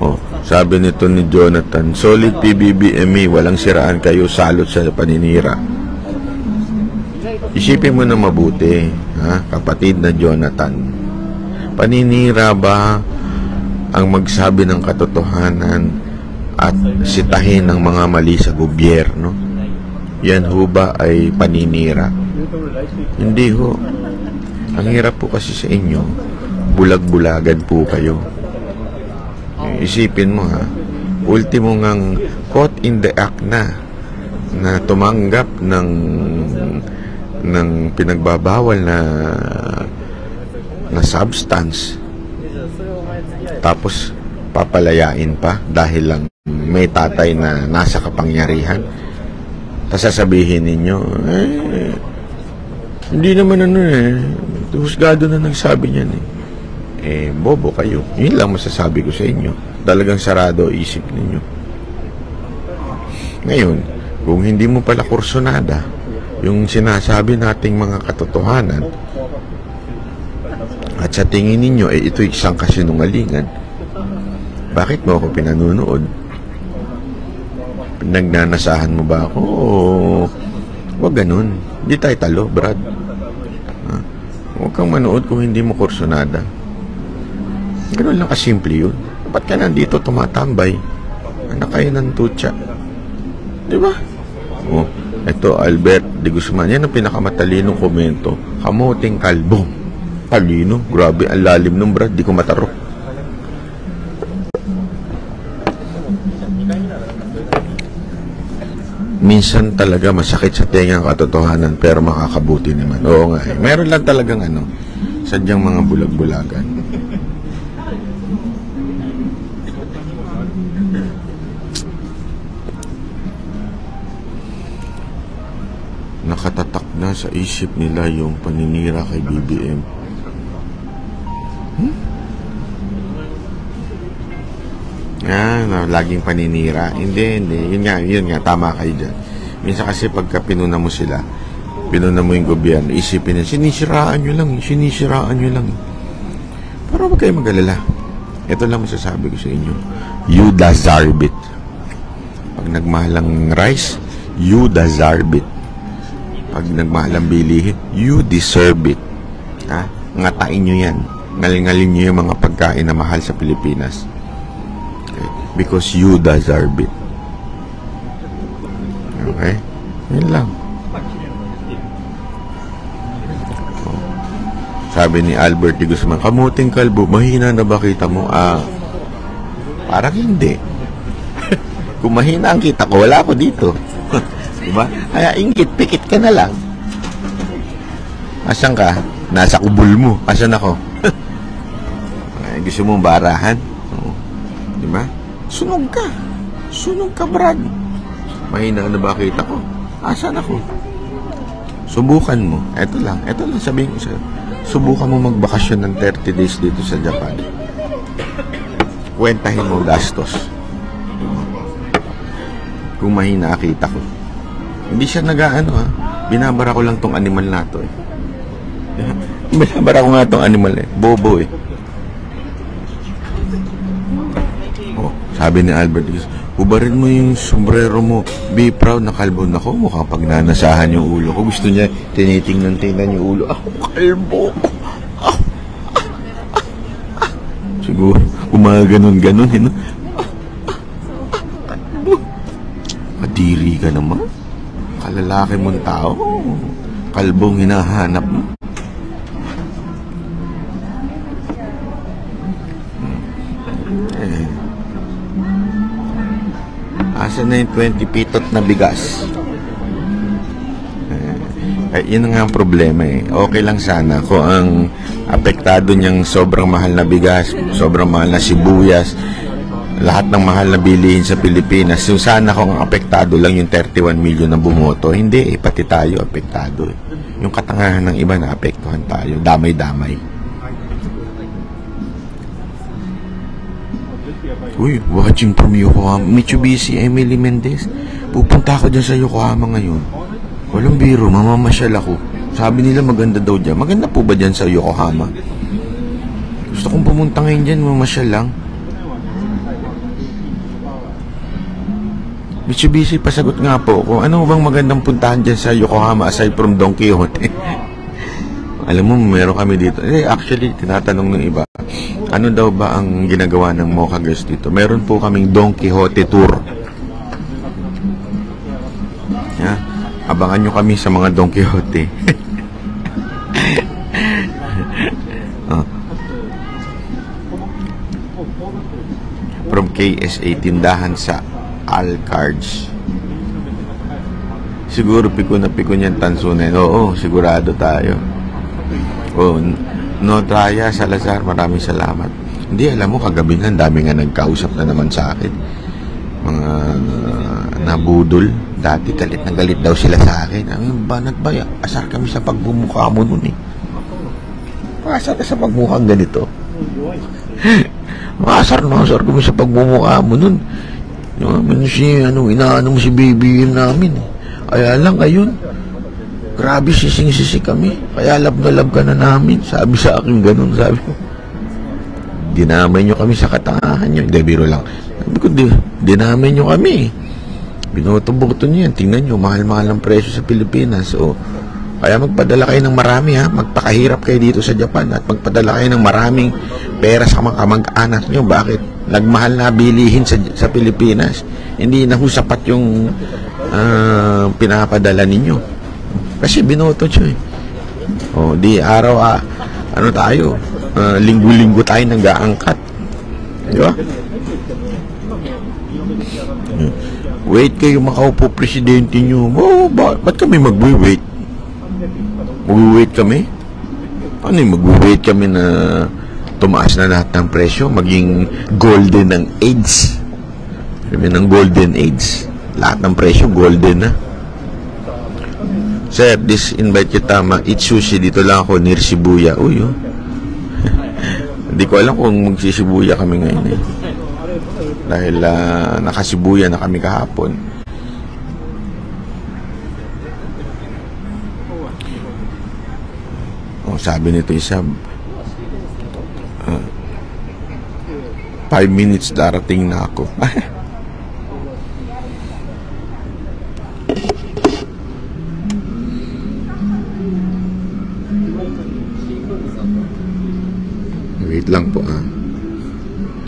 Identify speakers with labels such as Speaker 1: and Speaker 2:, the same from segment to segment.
Speaker 1: Oh, sabi nito ni Jonathan, solid PBBME, walang siraan kayo, salot sa paninira. Isipin mo na mabuti, ha, kapatid na Jonathan. Paninira ba ang magsabi ng katotohanan at sitahin ng mga mali sa gobyerno? Yan ho ba ay paninira? Hindi ho. Ang hirap po kasi sa inyo, bulag-bulagan po kayo. Isipin mo ha, ultimo ngang caught in the act na na tumanggap ng ng pinagbabawal na na substance. Tapos papalayain pa dahil lang may tatay na nasa kapangyarihan. Tapos sasabihin ninyo eh hindi naman ano eh. Husgado na nagsabi niyan eh eh, bobo kayo. Yun lang masasabi ko sa inyo. Talagang sarado isip ninyo. Ngayon, kung hindi mo pala kursonada, yung sinasabi nating mga katotohanan, at sa tingin ninyo, eh, ito isang kasinungalingan, bakit mo ako pinanunood? Pinagnanasahan mo ba ako? O, wag ganun. Hindi tayo talo, Brad. Ha? Huwag kang manood kung hindi mo kursonada. Ganun lang kasimple yun. Ba't ka nandito tumatambay? Anak kayo ng tutsa. Di ba? Oh, ito, Albert de Guzman. Yan ang pinakamatalinong komento. Kamuting kalbo. Talino. Grabe, ang lalim nung brad. Di ko mataro. Minsan talaga masakit sa tenga ang katotohanan pero makakabuti naman. Oo nga eh. Meron lang talagang ano, sadyang mga bulag-bulagan. Nakatatak na sa isip nila yung paninira kay BBM. Hmm? Ah, na, laging paninira. Hindi, hindi. Yun nga, yun nga, tama kayo dyan. Minsan kasi pagka pinuna mo sila, pinuna mo yung gobyerno, isipin nila, sinisiraan nyo lang, sinisiraan nyo lang. eh." Pero huwag kayo mag-alala. Ito lang masasabi ko sa inyo. You deserve it. Pag nagmahalang rice, you deserve it pag nagmahal ang bilihin, you deserve it. Ha? Ngatain nyo yan. Ngalingalin nyo yung mga pagkain na mahal sa Pilipinas. Okay? Because you deserve it. Okay? Yun lang. Sabi ni Albert de Guzman, kamuting kalbo, mahina na ba kita mo? Ah, parang hindi. Kung mahina ang kita ko, wala ako dito. Diba? Kaya ingit, pikit ka na lang. Asan ka? Nasa kubul mo. Asan ako? Ay, gusto mong barahan? Oo. Diba? Sunog ka. Sunog ka, Brad. Mahina na ba kita ko? Asan ako? Subukan mo. Ito lang. Ito lang sabihin ko sa'yo. Subukan mo magbakasyon ng 30 days dito sa Japan. Kwentahin mo gastos. Kung mahina kita ko. Hindi siya nag-ano ha. Binabara ko lang tong animal na to eh. Binabara ko nga tong animal eh. Bobo eh. Oh, sabi ni Albert, hubarin mo yung sombrero mo. Be proud na kalbo na ko. Mukhang pagnanasahan yung ulo ko. Gusto niya tinitingnan-tingnan yung ulo. Ah, kalbo. Ah, ah, ah. Siguro, gumaganon-ganon. Eh, no? Kalbo. Kadiri ka naman kalalaki mong tao, kalbong hinahanap mo. Eh. Asa na yung 20 pitot na bigas? Eh, yun nga ang problema eh. Okay lang sana kung ang apektado niyang sobrang mahal na bigas, sobrang mahal na sibuyas, lahat ng mahal na bilihin sa Pilipinas. So sana kung apektado lang yung 31 million na bumoto, hindi eh, pati tayo apektado eh. Yung katangahan ng iba na apektuhan tayo, damay-damay. Uy, watching from Yokohama, Mitsubishi Emily Mendez. Pupunta ako dyan sa Yokohama ngayon. Walang biro, mamamasyal ako. Sabi nila maganda daw dyan. Maganda po ba dyan sa Yokohama? Gusto kong pumunta ngayon dyan, mamasyal lang. Mitsubishi, pasagot nga po ako. Ano bang magandang puntahan dyan sa Yokohama aside from Don Quixote? Alam mo, meron kami dito. Eh, actually, tinatanong ng iba, ano daw ba ang ginagawa ng Mocha Girls dito? Meron po kaming Don Quixote Tour. Yeah. Abangan nyo kami sa mga Don Quixote. oh. From KSA, tindahan sa All Cards. Siguro piko na piko niyan tansunin. Oo, sigurado tayo. Oh, no Traya Salazar, maraming salamat. Hindi, alam mo, kagabi nga, dami nga nagkausap na naman sa akin. Mga uh, nabudol. Dati galit na galit daw sila sa akin. Ay, ba? Asar kami sa pagbumukha mo nun eh. Asar ka sa pagmukhang ganito. Asar na asar kami sa pagbumukha mo nun. Yung si, ano, inaano mo si BBM namin eh. Kaya lang, ayun. Grabe sising-sisi kami. Kaya lab na lab ka na namin. Sabi sa akin ganun, sabi ko. Dinamay nyo kami sa katangahan nyo. Hindi, biro lang. Sabi ko, di, dinamay nyo kami. Binoto-boto nyo yan. Tingnan nyo, mahal-mahal ang presyo sa Pilipinas. O, kaya magpadala kayo ng marami ha. Magpakahirap kayo dito sa Japan at magpadala kayo ng maraming pera sa mga kamag-anak nyo. Bakit? Nagmahal na bilihin sa, sa Pilipinas. Hindi na sapat yung uh, pinapadala ninyo. Kasi binoto nyo eh. O, di araw, ah, ano tayo, uh, linggo-linggo tayo nang gaangkat. Di ba? Hmm. Wait kayo makaupo presidente nyo. Oh, ba ba't kami mag-wait? Mag-wait kami? Ano yung mag-wait kami na tumaas na lahat ng presyo? Maging golden ng age. Sabi ng golden age. Lahat ng presyo golden na. Sir, this invite you tama. Eat sushi. Dito lang ako near Shibuya. Uy, oh. Hindi ko alam kung magsisibuya kami ngayon eh. Dahil uh, nakasibuya na kami kahapon. Sabi nito isa, uh, five minutes darating na ako. Wait lang po ah.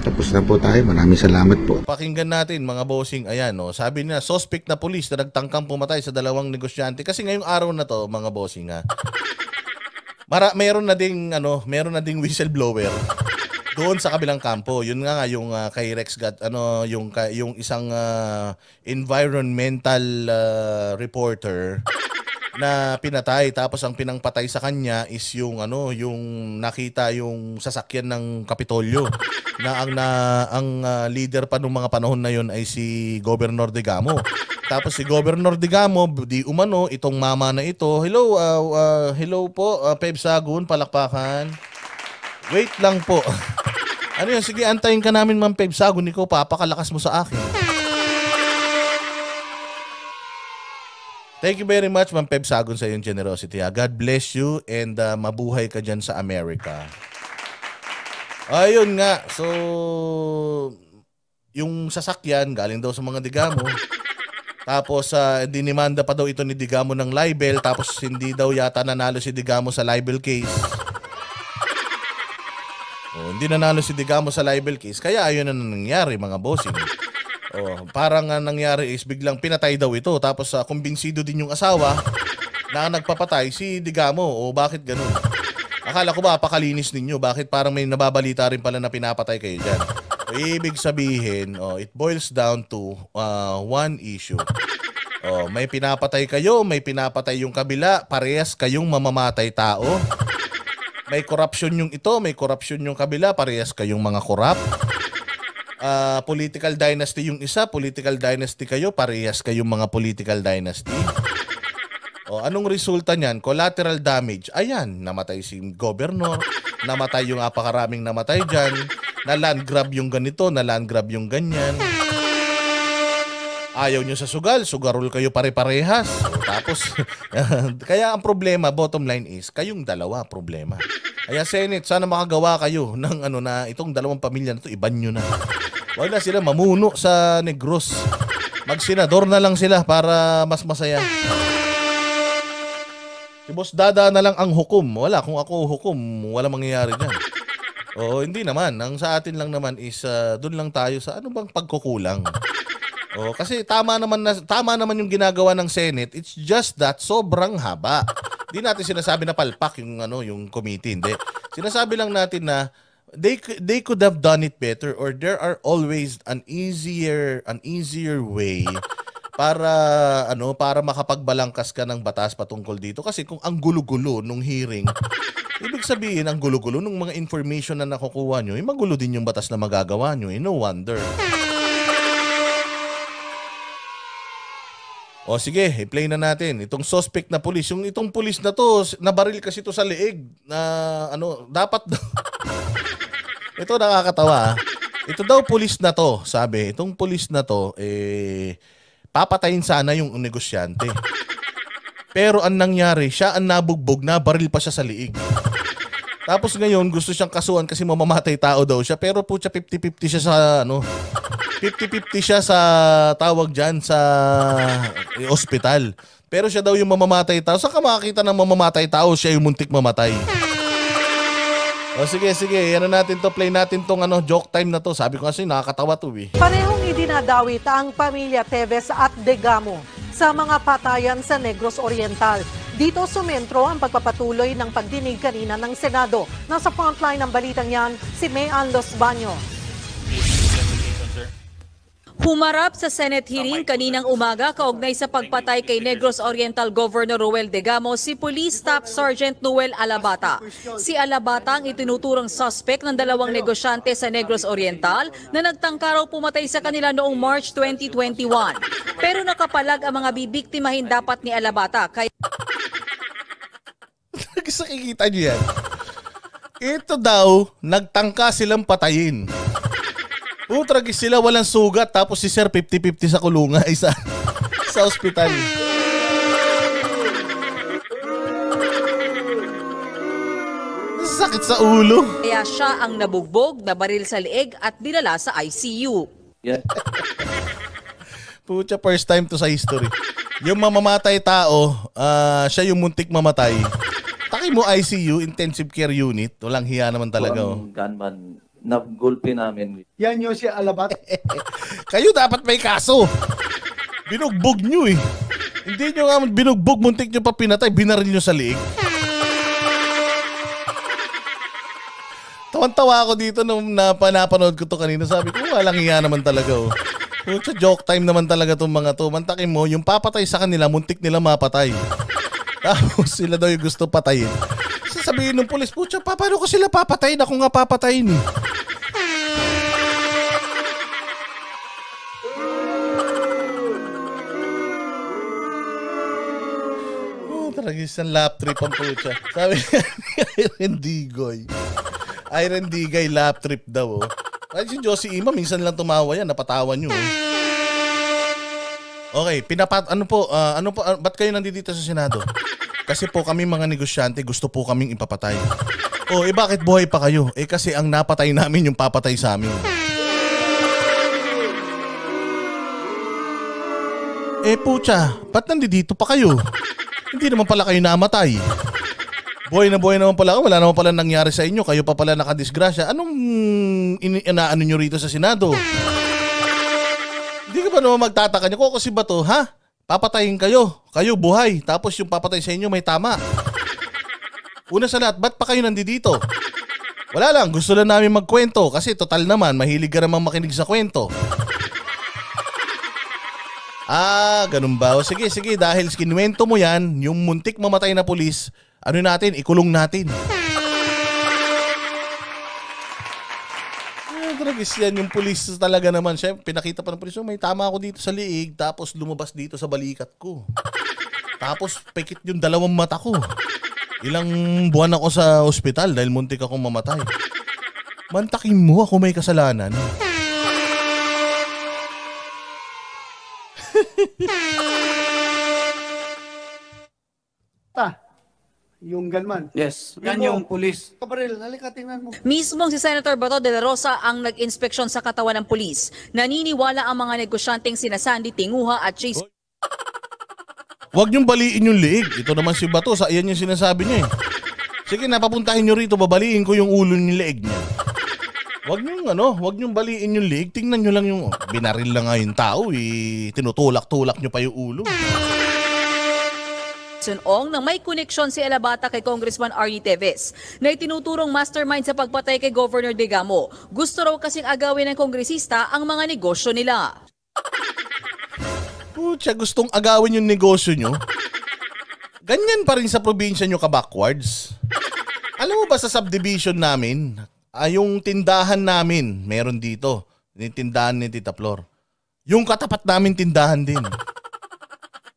Speaker 1: Tapos na po tayo. Maraming salamat po.
Speaker 2: Pakinggan natin mga bossing. Ayan, no. sabi niya, suspect na pulis na nagtangkang pumatay sa dalawang negosyante. Kasi ngayong araw na to, mga bossing ha. Mara, meron na ding ano, meron na ding whistleblower doon sa kabilang kampo. Yun nga nga yung uh, kay Rex Gat ano yung yung isang uh, environmental uh, reporter na pinatay. Tapos ang pinangpatay sa kanya is yung ano yung nakita yung sasakyan ng Kapitolyo. Na ang na ang uh, leader pa nung mga panahon na yon ay si Governor Degamo tapos si Governor Degamo di umano itong mama na ito hello uh, uh, hello po uh, Peb Sagun palakpakan. Wait lang po. Ano yan sige antayin ka namin Ma'am Peb Sagun. Ikaw papakalakas mo sa akin Thank you very much, Ma'am Peb Sagon, sa iyong generosity. Ha? God bless you and uh, mabuhay ka dyan sa Amerika. Ayun nga. So, yung sasakyan, galing daw sa mga digamo. Tapos, uh, dinimanda pa daw ito ni Digamo ng libel. Tapos, hindi daw yata nanalo si Digamo sa libel case. Oh, hindi nanalo si Digamo sa libel case. Kaya ayun na nangyari, mga bossing. Oh, parang uh, nangyari is biglang pinatay daw ito tapos uh, kumbinsido din yung asawa na nagpapatay si Digamo o bakit ganun. Akala ko ba pakalinis ninyo bakit parang may nababalita rin pala na pinapatay kayo diyan. So, ibig sabihin, oh, it boils down to uh, one issue. Oh, may pinapatay kayo, may pinapatay yung kabila, parehas kayong mamamatay tao. May corruption yung ito, may corruption yung kabila, parehas kayong mga corrupt uh, political dynasty yung isa, political dynasty kayo, parehas kayong mga political dynasty. O, anong resulta niyan? Collateral damage. Ayan, namatay si governor, namatay yung apakaraming namatay dyan, na land grab yung ganito, na land grab yung ganyan. Ayaw nyo sa sugal, sugarol kayo pare-parehas. Tapos, kaya ang problema, bottom line is, kayong dalawa problema. Kaya Senate, sana makagawa kayo ng ano na itong dalawang pamilya na to, iban nyo na. Wag na sila mamuno sa Negros. Magsenador na lang sila para mas masaya. Si Boss Dada na lang ang hukom. Wala, kung ako hukom, wala mangyayari dyan. Oo, hindi naman. Ang sa atin lang naman is uh, doon lang tayo sa ano bang pagkukulang. Oo, kasi tama naman na, tama naman yung ginagawa ng Senate. It's just that sobrang haba. Hindi natin sinasabi na palpak yung ano, yung committee, hindi. Sinasabi lang natin na they they could have done it better or there are always an easier an easier way para ano para makapagbalangkas ka ng batas patungkol dito kasi kung ang gulo-gulo nung hearing ibig sabihin ang gulo-gulo nung mga information na nakukuha nyo eh, magulo din yung batas na magagawa nyo eh, no wonder O sige, i-play na natin. Itong suspect na pulis. Yung itong pulis na to, nabaril kasi to sa leeg na ano, dapat daw. Ito nakakatawa. ah. Ito daw pulis na to, sabi. Itong pulis na to, eh, papatayin sana yung negosyante. Pero ang nangyari, siya ang nabugbog, nabaril pa siya sa liig. Tapos ngayon, gusto siyang kasuhan kasi mamamatay tao daw siya. Pero po siya 50-50 siya sa ano, 50-50 siya sa tawag dyan sa eh, ospital. Pero siya daw yung mamamatay tao. Saan ka makakita ng mamamatay tao? Siya yung muntik mamatay. O sige, sige. Ano natin to? Play natin tong ano, joke time na to. Sabi ko kasi nakakatawa to eh.
Speaker 3: Parehong idinadawit ang pamilya Teves at Degamo sa mga patayan sa Negros Oriental. Dito sumentro ang pagpapatuloy ng pagdinig kanina ng Senado. Nasa frontline ng balitang yan, si Mayan Los Baños.
Speaker 4: Humarap sa Senate hearing kaninang umaga kaugnay sa pagpatay kay Negros Oriental Governor Roel Degamo si Police Staff Sergeant Noel Alabata. Si Alabata ang itinuturang suspect ng dalawang negosyante sa Negros Oriental na nagtangka raw pumatay sa kanila noong March 2021. Pero nakapalag ang mga bibiktimahin dapat ni Alabata kaya
Speaker 2: Sa kikita niyo yan. Ito daw, nagtangka silang patayin. Utragis sila walang sugat tapos si Sir 50-50 sa kulungan ay sa, ospital. Sakit sa ulo.
Speaker 4: kaya siya ang nabugbog, nabaril sa leeg at dinala sa ICU.
Speaker 2: Pucha, first time to sa history. Yung mamamatay tao, ah, siya yung muntik mamatay. Taki mo ICU, intensive care unit. Walang hiya naman talaga. Oh.
Speaker 5: ang gunman na gulpi namin.
Speaker 6: Yan yung si Alabat.
Speaker 2: Kayo dapat may kaso. Binugbog nyo eh. Hindi nyo nga binugbog, muntik nyo pa pinatay, binaril nyo sa liig. Tawan-tawa ako dito nung napanapanood ko to kanina. Sabi ko, walang iya naman talaga oh. Pucha, joke time naman talaga tong mga to. Mantakin mo, yung papatay sa kanila, muntik nila mapatay. Tapos sila daw yung gusto patayin. Sasabihin ng pulis, pucha, pa, paano ko sila papatayin? Ako nga papatayin eh. Oh, talaga isang lap trip ang pucha. Sabi ni Iron Digoy. Iron Digay lap trip daw oh. Ay si Josie Ima minsan lang tumawa yan, napatawan nyo. oh. Okay, pinapat ano po, ah, ano po, ah, ba't kayo nandito sa Senado? Kasi po kami mga negosyante, gusto po kaming ipapatay. Oh, eh bakit buhay pa kayo? Eh kasi ang napatay namin yung papatay sa amin. Eh pucha, ba't nandito pa kayo? Hindi naman pala kayo namatay. Buhay na buhay naman pala. Wala naman pala nangyari sa inyo. Kayo pa pala nakadisgrasya. Anong inaano nyo rito sa Senado? Hindi ka ba naman magtataka niyo? Kung kasi ba to, ha? Papatayin kayo. Kayo buhay. Tapos yung papatay sa inyo may tama. Una sa lahat, ba't pa kayo nandito? Wala lang, gusto lang namin magkwento kasi total naman, mahilig ka naman makinig sa kwento. Ah, ganun ba? O sige, sige, dahil kinuwento mo yan, yung muntik mamatay na pulis, ano natin, ikulong natin. Tragis yan, yung pulis talaga naman. Siya, pinakita pa ng pulis, "Oh, may tama ako dito sa liig, tapos lumabas dito sa balikat ko. Tapos pikit yung dalawang mata ko. Ilang buwan ako sa ospital dahil muntik akong mamatay. Mantakin mo ako may kasalanan.
Speaker 6: yung gunman.
Speaker 7: Yes, yan
Speaker 6: Yun
Speaker 7: yung
Speaker 6: po.
Speaker 7: police.
Speaker 6: Kabaril, halika tingnan mo.
Speaker 4: Mismong si Senator Bato de la Rosa ang nag-inspeksyon sa katawan ng pulis. Naniniwala ang mga negosyanteng sina Sandy Tinguha at Chase
Speaker 2: Huwag niyong baliin yung liig. Ito naman si Bato, sa iyan yung sinasabi niya eh. Sige, napapuntahin niyo rito, babaliin ko yung ulo ng liig niya. Huwag niyong ano, huwag niyong baliin yung liig. Tingnan niyo lang yung binaril lang nga yung tao eh. Tinutulak-tulak niyo pa yung ulo.
Speaker 4: Ong na may koneksyon si Alabata kay Congressman Arnie Teves na itinuturong mastermind sa pagpatay kay Governor Digamo. Gusto raw kasing agawin ng kongresista ang mga negosyo nila.
Speaker 2: Putya, gustong agawin yung negosyo nyo. Ganyan pa rin sa probinsya nyo ka-backwards. Alam mo ba sa subdivision namin, ah, yung tindahan namin, meron dito. Yung tindahan ni Tita Flor. Yung katapat namin tindahan din.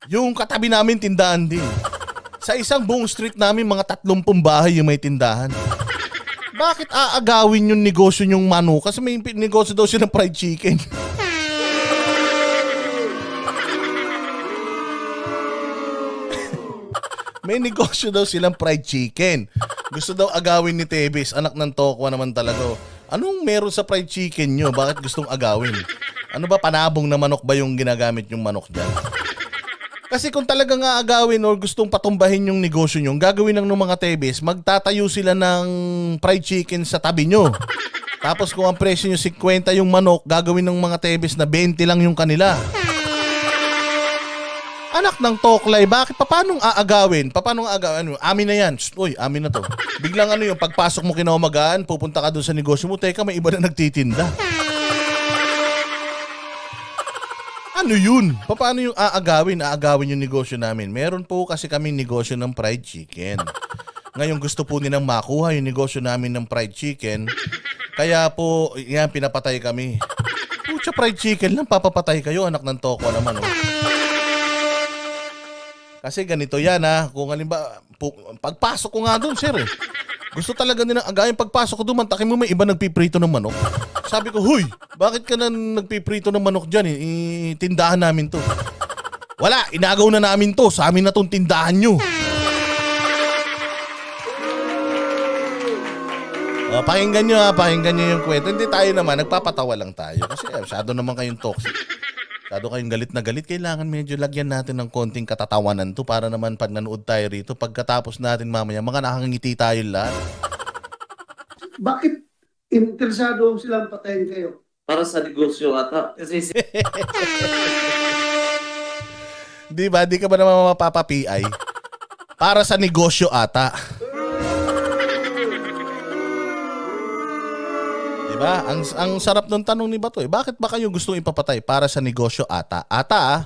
Speaker 2: Yung katabi namin tindahan din. Sa isang buong street namin, mga tatlumpung bahay yung may tindahan. Bakit aagawin yung negosyo yung manu? Kasi may negosyo daw siya ng fried chicken. May negosyo daw silang fried chicken. Gusto daw agawin ni Tebes, anak ng Tokwa naman talaga. Anong meron sa fried chicken nyo? Bakit gustong agawin? Ano ba, panabong na manok ba yung ginagamit yung manok dyan? Kasi kung talaga nga agawin or gustong patumbahin yung negosyo nyo, gagawin ng mga Tebes, magtatayo sila ng fried chicken sa tabi nyo. Tapos kung ang presyo nyo 50 yung manok, gagawin ng mga Tebes na 20 lang yung kanila. Anak ng Toklay, bakit? Paano aagawin? Paano aagawin? Ano, Amin na yan. Shh, Uy, amin na to. Biglang ano yung pagpasok mo kinaumagaan, pupunta ka doon sa negosyo mo, teka, may iba na nagtitinda. Ano yun? Paano yung aagawin? Aagawin yung negosyo namin. Meron po kasi kami negosyo ng fried chicken. Ngayon gusto po nilang makuha yung negosyo namin ng fried chicken. Kaya po, yan, pinapatay kami. Pucha, fried chicken lang, papapatay kayo, anak ng toko naman. Oh. Kasi ganito yan ha. Kung halimbawa, pagpasok ko nga doon, sir eh. Gusto talaga nilang agayin pagpasok ko doon, mantakin mo may iba nagpiprito ng manok. Sabi ko, huy, bakit ka na nagpiprito ng manok dyan? Eh? I- tindahan namin to. Wala, inagaw na namin to. Sa amin na tong tindahan nyo. Oh, pakinggan nyo ha, pakinggan nyo yung kwento. Hindi tayo naman, nagpapatawa lang tayo. Kasi eh, masyado naman kayong toxic. Masyado kayong galit na galit. Kailangan medyo lagyan natin ng konting katatawanan to para naman pag nanood tayo rito, pagkatapos natin mamaya, mga nakangiti tayo lahat.
Speaker 6: Bakit interesado silang patayin kayo?
Speaker 5: Para sa negosyo ata. Kasi si
Speaker 2: Di ba? Di ka ba naman mapapa-PI? Para sa negosyo ata. Di ba? Ang, ang sarap ng tanong ni Bato eh. Bakit ba kayo gustong ipapatay? Para sa negosyo ata. Ata ah.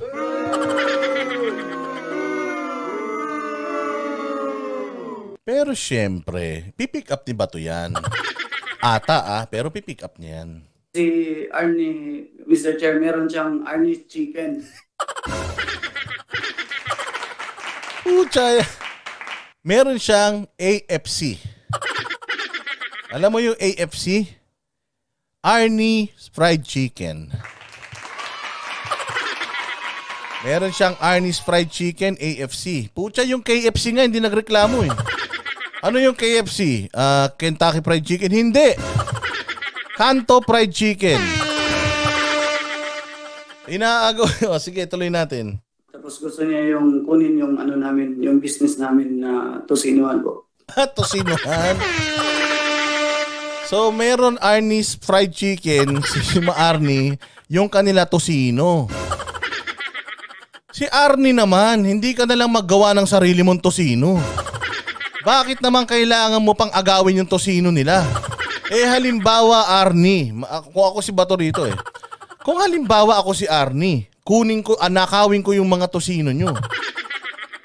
Speaker 2: Pero syempre, pipick up ni Bato yan. Ata ah, pero pipick up niya yan.
Speaker 7: Si Arnie, Mr. Chair, meron siyang Arnie Chicken.
Speaker 2: Pucha. Meron siyang AFC. Alam mo yung AFC? Arnie's Fried Chicken. Meron siyang Arnie's Fried Chicken, AFC. Pucha, yung KFC nga, hindi nagreklamo eh. Ano yung KFC? Ah, Kentucky Fried Chicken? Hindi. Kanto Fried Chicken. Inaagaw. O, sige, tuloy natin.
Speaker 7: Tapos gusto niya yung kunin yung ano namin, yung business namin na tosinuan po.
Speaker 2: Tosinuhan. So, meron Arnie's fried chicken, si Ma Arnie, yung kanila tosino. Si Arnie naman, hindi ka na lang maggawa ng sarili mong tosino. Bakit naman kailangan mo pang agawin yung tosino nila? Eh halimbawa Arnie, kung ako si Bato rito eh. Kung halimbawa ako si Arnie, kunin ko, anakawin ko yung mga tosino nyo.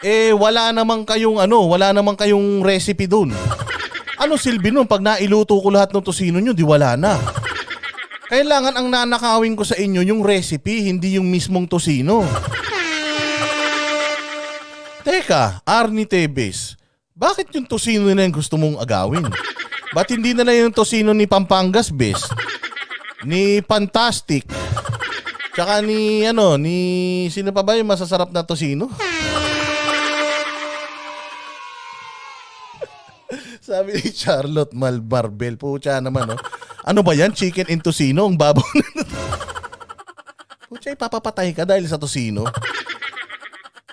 Speaker 2: Eh wala namang kayong ano, wala namang kayong recipe dun. Ano silbi nun pag nailuto ko lahat ng tosino nyo, di wala na. Kailangan ang nanakawin ko sa inyo yung recipe, hindi yung mismong tosino. Teka, Arnie Tebes, bakit yung tosino na yung gusto mong agawin? Ba't hindi na lang yung tosino ni Pampangas Best? Ni Fantastic? Tsaka ni ano, ni sino pa ba yung masasarap na tosino? Sabi ni Charlotte Malbarbel, pucha naman, no? Ano ba yan? Chicken in tocino? Ang babaw na Pucha, ipapapatay ka dahil sa tocino.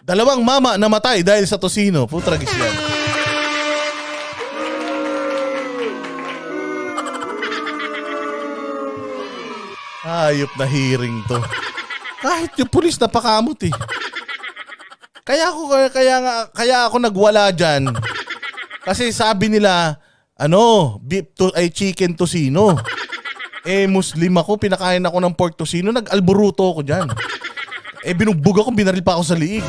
Speaker 2: Dalawang mama namatay dahil sa tocino. Putragis yan. Ayop na hearing to. Kahit yung pulis napakamot eh. Kaya ako kaya nga kaya ako nagwala diyan. Kasi sabi nila ano, beef to ay chicken tocino. Eh Muslim ako, pinakain ako ng pork tocino, nag-alboruto ako diyan. Eh binugbog ako, binaril pa ako sa liig.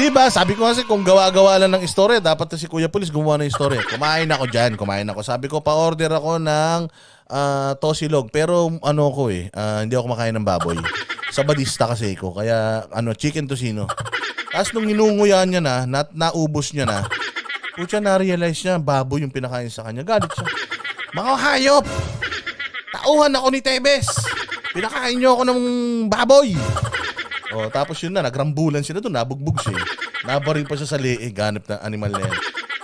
Speaker 2: Di ba? Sabi ko kasi kung gawa-gawa lang ng istorya, dapat si Kuya Pulis gumawa ng istorya. Kumain ako dyan, kumain ako. Sabi ko, pa-order ako ng ah, tosilog. Pero ano ko eh, ah, hindi ako makain ng baboy. Sa badista kasi ko. Kaya ano, chicken tocino. Tapos nung inunguyan niya na, na naubos niya na, Pucha, na-realize niya, baboy yung pinakain sa kanya. Galit siya. Mga hayop! Tauhan ako ni Tebes! Pinakain niyo ako ng baboy! O, tapos yun na, nagrambulan sila doon, nabugbog siya. eh. Nabaril pa siya sa liig, ganap na animal na yan.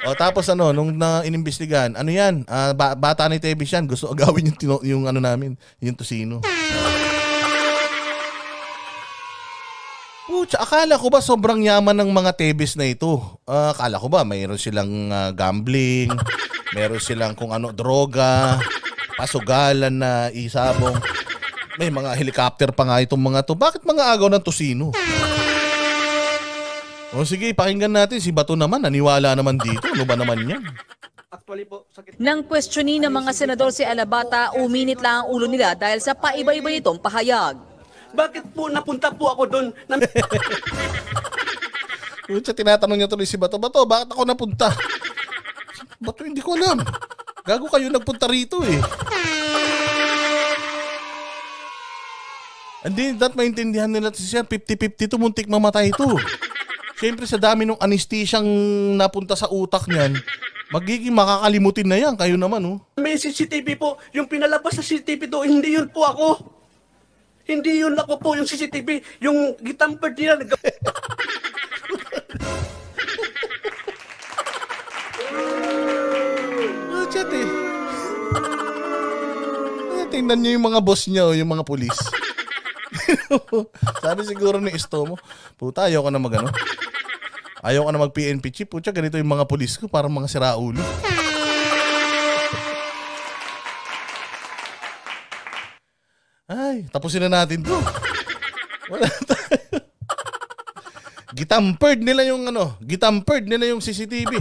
Speaker 2: O, tapos ano, nung na inimbestigahan, ano yan, Ah, ba- bata ni Tebes yan, gusto agawin yung, tino- yung ano namin, yung tosino. Pucha, akala ko ba sobrang yaman ng mga Tebes na ito? Ah, akala ko ba mayroon silang ah, gambling, mayroon silang kung ano, droga, pasugalan na isabong. May mga helicopter pa nga itong mga to. Bakit mga agaw ng tosino? O sige, pakinggan natin. Si Bato naman, naniwala naman dito. Ano ba naman yan?
Speaker 7: Actually po, sakit
Speaker 4: Nang questionin ng mga senador si Alabata, uminit lang ang ulo nila dahil sa paiba-iba nitong pahayag.
Speaker 7: Bakit po napunta po ako doon? Na,
Speaker 2: Pucha, tinatanong niya tuloy si Bato. Bato, bakit ako napunta? Bato, hindi ko alam. Gago kayo nagpunta rito eh. Hindi, that maintindihan nila si Sir, 50-50 to, muntik mamatay to. Siyempre sa dami ng anistisyang napunta sa utak niyan, magiging makakalimutin na yan. Kayo naman, oh.
Speaker 7: may CCTV po. Yung pinalabas sa CCTV doon, hindi yun po ako. Hindi yun ako po yung CCTV. Yung gitampered nila. nag-
Speaker 2: Oh, Tingnan niyo yung mga boss niya o yung mga pulis. Sabi siguro ni Istomo, puta, ayaw ko na mag ano. Ayaw ko na mag PNP chief. Pucha, ganito yung mga pulis ko, parang mga siraulo. Ay, tapusin na natin to. Wala tayo. Gitampered nila yung ano, gitampered nila yung CCTV.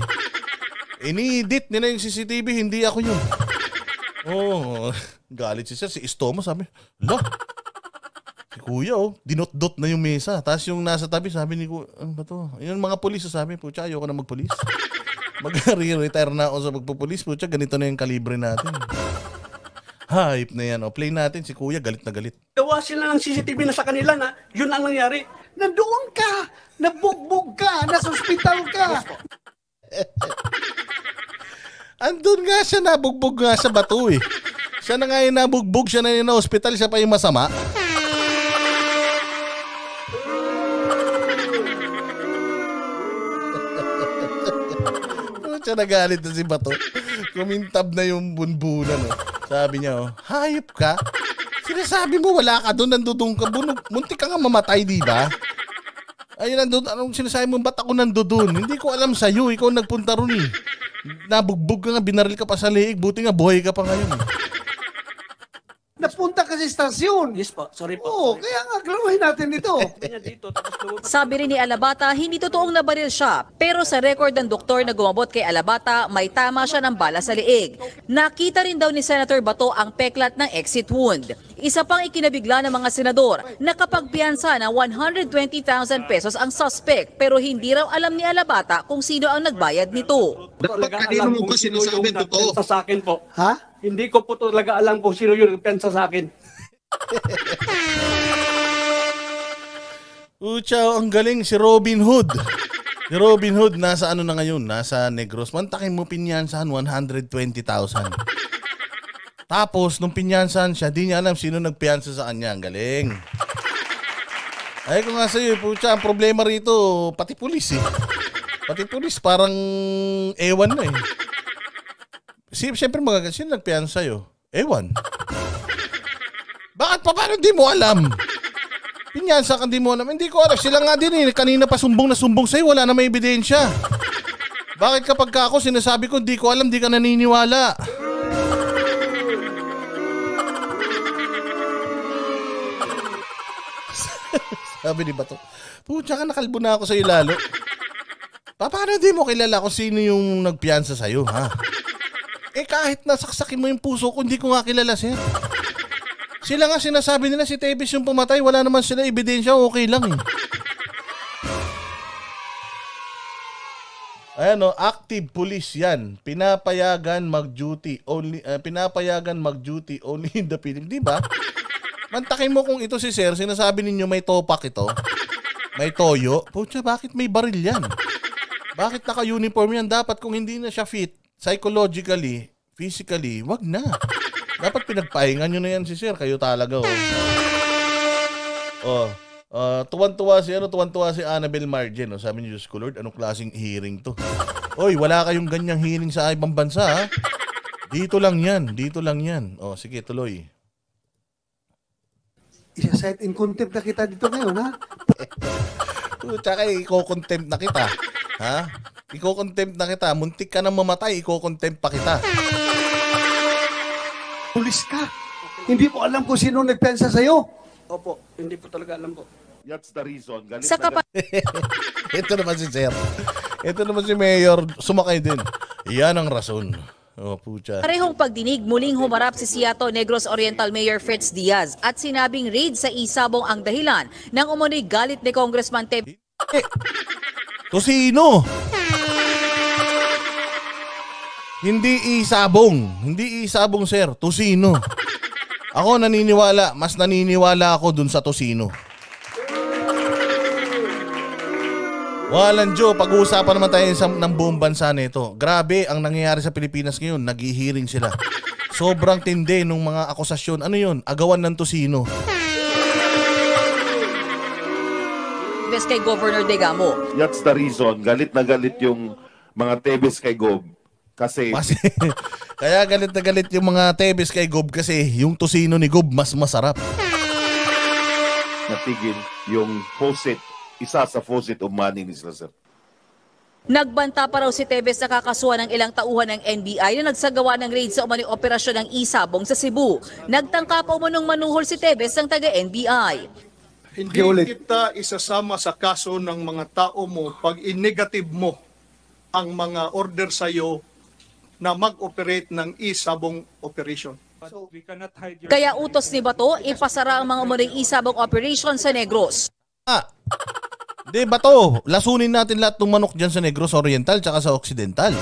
Speaker 2: Inidit nila yung CCTV, hindi ako yun. Oh, galit si sir, si Istomo sabi, Lo, si kuya oh, dinot-dot na yung mesa. Tapos yung nasa tabi, sabi ni kuya, ano ba to? Yung mga polis, sabi, pucha, ayoko na magpolis. Mag-retire na ako sa magpupulis, pucha, ganito na yung kalibre natin. Hype na yan. O, play natin si kuya, galit na galit.
Speaker 7: Gawa sila ng CCTV na sa kanila na yun ang nangyari.
Speaker 6: Nandoon ka! Nabugbog ka! Nasa ospital ka!
Speaker 2: Andun nga siya, nabugbog nga sa bato eh. Siya na nga yung nabugbog, siya na yung na-hospital, siya pa yung masama. Siya nagalit na si Bato? Kumintab na yung bunbunan. Oh. Sabi niya, oh, hayop ka? Sinasabi mo wala ka doon, nandudong ka. Bunog, muntik ka nga mamatay, di ba? Ayun, nandun, anong sinasabi mo, ba't ako nandun? Hindi ko alam sa'yo, ikaw nagpunta ron eh. Nabugbog ka nga, binaril ka pa sa liig, buti nga buhay ka pa ngayon.
Speaker 6: Napunta ka sa istasyon!
Speaker 7: Yes po, sorry po.
Speaker 6: Oo, kaya nga, klaruhin natin ito.
Speaker 7: Dito.
Speaker 4: Sabi rin ni Alabata, hindi totoong nabaril siya. Pero sa record ng doktor na gumabot kay Alabata, may tama siya ng bala sa liig. Nakita rin daw ni Senator Bato ang peklat ng exit wound. Isa pang ikinabigla ng mga senador, nakapagpiyansa na 120,000 pesos ang suspect pero hindi raw alam ni Alabata kung sino ang nagbayad nito.
Speaker 7: Talaga
Speaker 8: kanino mo
Speaker 7: sino
Speaker 8: sinasabi
Speaker 7: yung
Speaker 8: totoo?
Speaker 7: sa akin po.
Speaker 6: ha?
Speaker 7: Hindi ko po talaga alam kung sino yung nagpensa sa akin.
Speaker 2: Ucha, ang galing si Robin Hood. Si Robin Hood nasa ano na ngayon, nasa Negros. Mantakin mo pinyansahan 120,000. Tapos nung pinyansahan siya, di niya alam sino nagpiyansa sa kanya. Ang galing. Ay ko nga sa'yo, pucha, ang problema rito, pati pulis eh. Pati pulis parang ewan na eh. Si, siyempre mga sino nagpiyan sa'yo? Ewan. Bakit pa paano di mo alam? Pinyansa ka di mo alam. Hindi ko alam. Sila nga din eh. Kanina pa sumbong na sumbong sa'yo. Wala na may ebidensya. Bakit kapag ka ako sinasabi ko di ko alam, di ka naniniwala? Sabi ni Bato, Pucha ka, nakalbo na ako sa'yo lalo. Pa, paano di mo kilala kung sino yung nagpiyansa sa'yo, ha? Eh kahit nasaksakin mo yung puso ko, hindi ko nga kilala, sir. Sila nga sinasabi nila si Tevez yung pumatay, wala naman sila ebidensya, okay lang eh. Ayan o, active police yan. Pinapayagan mag-duty only, ah, pinapayagan mag-duty only in the Philippines. Di ba? Mantakin mo kung ito si Sir, sinasabi ninyo may topak ito. May toyo. Pucha, bakit may baril yan? Bakit naka-uniform yan? Dapat kung hindi na siya fit, psychologically, physically, wag na. Dapat pinagpahingan nyo na yan si Sir. Kayo talaga, oh. Oh, ah, tuwan-tuwa si ano, tuwan-tuwa si Annabel Margen, oh. Sabi ni Diyos ko, Lord, anong klaseng hearing to? Oy, wala kayong ganyang hearing sa ibang bansa, ha? Dito lang yan, dito lang yan. Oh, sige, tuloy.
Speaker 6: Isa-site in contempt na kita dito ngayon, ha?
Speaker 2: Tsaka iko-contempt na kita. Ha? Iko-contempt na kita. Muntik ka nang mamatay, iko-contempt pa kita.
Speaker 6: Pulis ka. Hindi mo alam kung sino nagpensa sa'yo.
Speaker 7: Opo, hindi po talaga alam po.
Speaker 8: That's the reason. Galit
Speaker 4: Sa kapa-
Speaker 2: Ito naman si Sir. Ito naman si Mayor, sumakay din. Yan ang rason. Oh, pucha.
Speaker 4: Parehong pagdinig, muling humarap si Seattle Negros Oriental Mayor Fritz Diaz at sinabing raid sa Isabong ang dahilan ng umunoy galit ni Congressman Teb
Speaker 2: Eh, to sino? Hindi isabong. Hindi isabong, sir. Tosino. Ako naniniwala, mas naniniwala ako dun sa Tosino. Walang Joe, pag-uusapan naman tayo sa, ng buong bansa nito. Grabe ang nangyayari sa Pilipinas ngayon, naghihiring sila. Sobrang tindi ng mga akusasyon. Ano yun? Agawan ng Tosino.
Speaker 4: Tebes kay Governor Degamo.
Speaker 8: That's the reason. Galit na galit yung mga Tebes kay Gob. Kasi
Speaker 2: Kasi, kaya galit na galit yung mga Tebes kay Gob kasi yung tosino ni Gob mas masarap.
Speaker 8: natigil yung faucet, isa sa faucet of money ni sila, sir.
Speaker 4: Nagbanta pa raw si Tebes na kakasuhan ng ilang tauhan ng NBI na nagsagawa ng raid sa umano'y operasyon ng Isabong sa Cebu. Nagtangka pa umunong manuhol si Tebes ng taga-NBI.
Speaker 9: Hindi
Speaker 6: Ulit.
Speaker 9: kita isasama sa kaso ng mga tao mo pag in-negative mo ang mga order sa iyo na mag-operate ng isabong operation.
Speaker 4: Kaya utos ni Bato, ipasara ang mga umano'y Isabong operation sa Negros.
Speaker 2: Ah, di ba to? Lasunin natin lahat ng manok dyan sa Negros Oriental tsaka sa Occidental.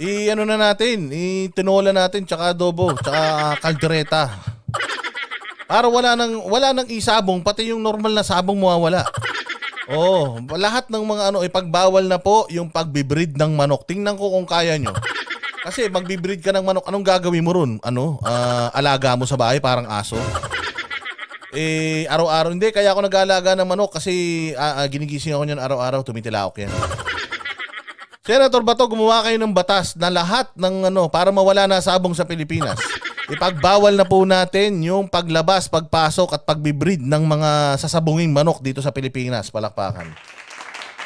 Speaker 2: I ano na natin, itinola natin tsaka adobo, tsaka kaldereta. Para wala nang wala nang isabong, pati yung normal na sabong mawawala. Oh, lahat ng mga ano ipagbawal na po yung pagbibreed ng manok. Tingnan ko kung kaya nyo. Kasi magbibreed ka ng manok, anong gagawin mo ron? Ano? Ah, alaga mo sa bahay parang aso? Eh, araw-araw. Hindi, kaya ako nag-aalaga ng manok kasi ah, ah, ginigising ako niyan araw-araw, tumitilaok yan. Senator Bato, gumawa kayo ng batas na lahat ng ano, para mawala na sabong sa Pilipinas. Ipagbawal na po natin yung paglabas, pagpasok at pagbibreed ng mga sasabunging manok dito sa Pilipinas. Palakpakan.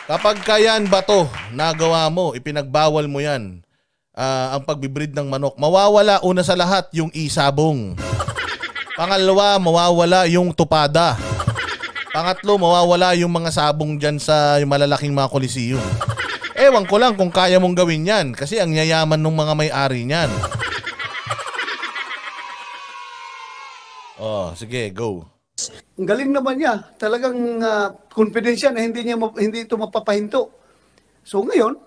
Speaker 2: Kapag kayan bato, nagawa mo, ipinagbawal mo yan, ah, ang pagbibreed ng manok, mawawala una sa lahat yung isabong. Pangalawa, mawawala yung tupada. Pangatlo, mawawala yung mga sabong dyan sa yung malalaking mga kolisiyum. Ewan ko lang kung kaya mong gawin yan kasi ang yayaman ng mga may-ari niyan. Oh, sige, go.
Speaker 6: Ang galing naman niya. Talagang uh, confidence siya na hindi, niya, hindi ito mapapahinto. So ngayon,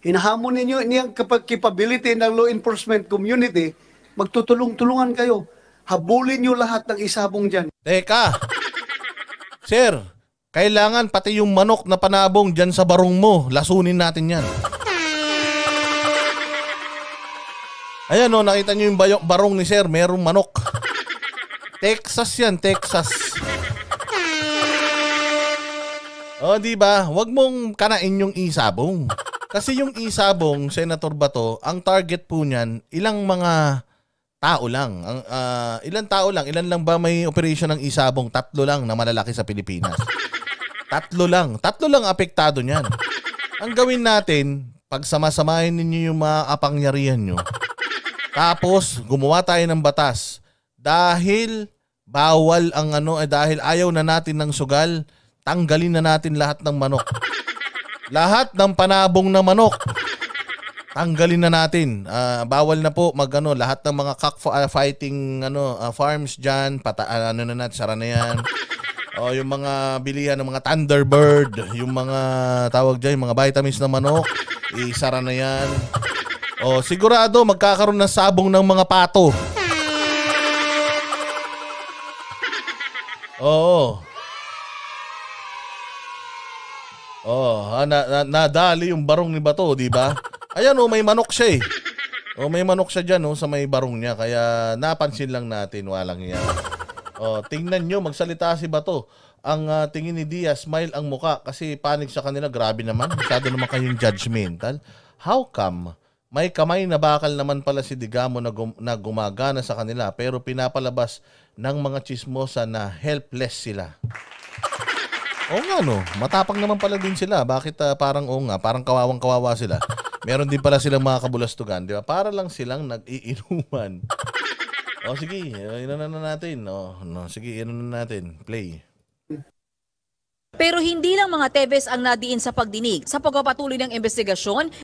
Speaker 6: hinahamon ninyo niyang capability ng law enforcement community, magtutulong-tulungan kayo. Habulin niyo lahat ng isabong dyan.
Speaker 2: Teka. Sir, kailangan pati yung manok na panabong dyan sa barong mo, lasunin natin yan. Ayan o, nakita nyo yung bayo- barong ni Sir, merong manok. Texas yan, Texas. O, di ba? Huwag mong kanain yung isabong. Kasi yung isabong, Senator Bato, ang target po niyan, ilang mga tao lang. Ang, ah, ilang tao lang? Ilan lang ba may operation ng isabong? Tatlo lang na malalaki sa Pilipinas. Tatlo lang. Tatlo lang apektado niyan. Ang gawin natin, pagsamasamahin ninyo yung mga kapangyarihan nyo, tapos gumawa tayo ng batas dahil bawal ang ano, eh, dahil ayaw na natin ng sugal, tanggalin na natin lahat ng manok. Lahat ng panabong na manok. Tanggalin na natin. Ah, bawal na po magano lahat ng mga cockfighting ano ah, farms diyan, pata ah, ano na natin, sara na yan. O yung mga bilihan ng mga Thunderbird, yung mga tawag diyan, yung mga vitamins na manok, isara na yan. O sigurado magkakaroon ng sabong ng mga pato. Oo. Oh, na, na, nadali yung barong ni Bato, di ba? Ayan oh, may manok siya eh. Oh, may manok siya diyan oh, sa may barong niya kaya napansin lang natin walang yan. Oh, tingnan nyo, magsalita si Bato. Ang ah, tingin ni Diaz, smile ang muka kasi panic sa kanila. Grabe naman, masyado naman kayong judgmental. How come? May kamay na bakal naman pala si Digamo na, gum- na gumagana sa kanila pero pinapalabas ng mga chismosa na helpless sila. Oo nga no, matapang naman pala din sila. Bakit ah, parang oo nga, parang kawawang kawawa sila. Meron din pala silang mga kabulastugan, di ba? Para lang silang nag-iinuman. O sige, uh, ino na natin. O, no, sige, ino na natin. Play.
Speaker 4: Pero hindi lang mga Tevez ang nadiin sa pagdinig. Sa pagpapatuloy ng investigasyon,